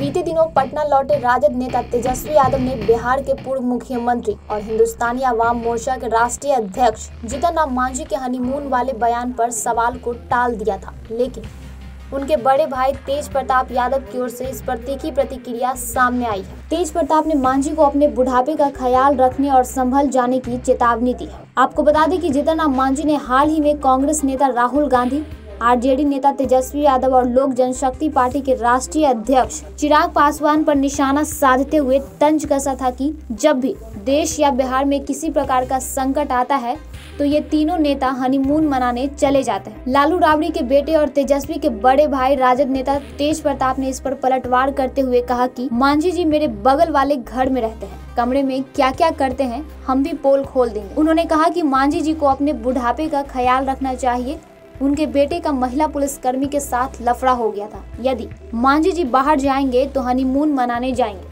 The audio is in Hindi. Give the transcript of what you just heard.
बीते दिनों पटना लौटे राजद नेता तेजस्वी यादव ने बिहार के पूर्व मुख्यमंत्री और हिंदुस्तानी आवाम मोर्चा के राष्ट्रीय अध्यक्ष जीतन राम मांझी के हनीमून वाले बयान पर सवाल को टाल दिया था। लेकिन उनके बड़े भाई तेज प्रताप यादव की ओर से इस पर तीखी प्रतिक्रिया सामने आई है। तेज प्रताप ने मांझी को अपने बुढ़ापे का ख्याल रखने और संभल जाने की चेतावनी दी है। आपको बता दें कि जीतन राम मांझी ने हाल ही में कांग्रेस नेता राहुल गांधी आरजेडी नेता तेजस्वी यादव और लोक जनशक्ति पार्टी के राष्ट्रीय अध्यक्ष चिराग पासवान पर निशाना साधते हुए तंज कसा था कि जब भी देश या बिहार में किसी प्रकार का संकट आता है तो ये तीनों नेता हनीमून मनाने चले जाते हैं। लालू राबड़ी के बेटे और तेजस्वी के बड़े भाई राजद नेता तेज प्रताप ने इस पर पलटवार करते हुए कहा कि, मांझी जी मेरे बगल वाले घर में रहते हैं। कमरे में क्या क्या करते हैं, हम भी पोल खोल देंगे। उन्होंने कहा कि, मांझी जी को अपने बुढ़ापे का ख्याल रखना चाहिए उनके बेटे का महिला पुलिसकर्मी के साथ लफड़ा हो गया था। यदि मांझी जी बाहर जाएँगे तो हनीमून मनाने जाएँगे।